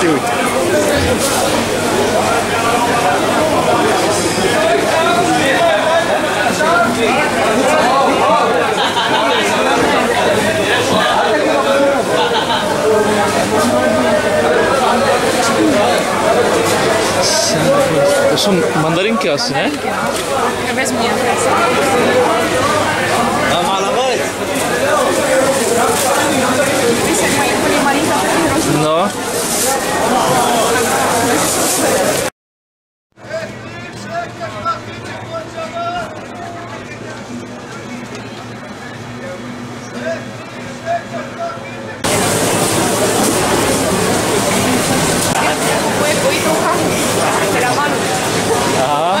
Tył. To są mandarynki asi, nie? Ja wezmę Moje pojitoucha. Teda malu. Aha.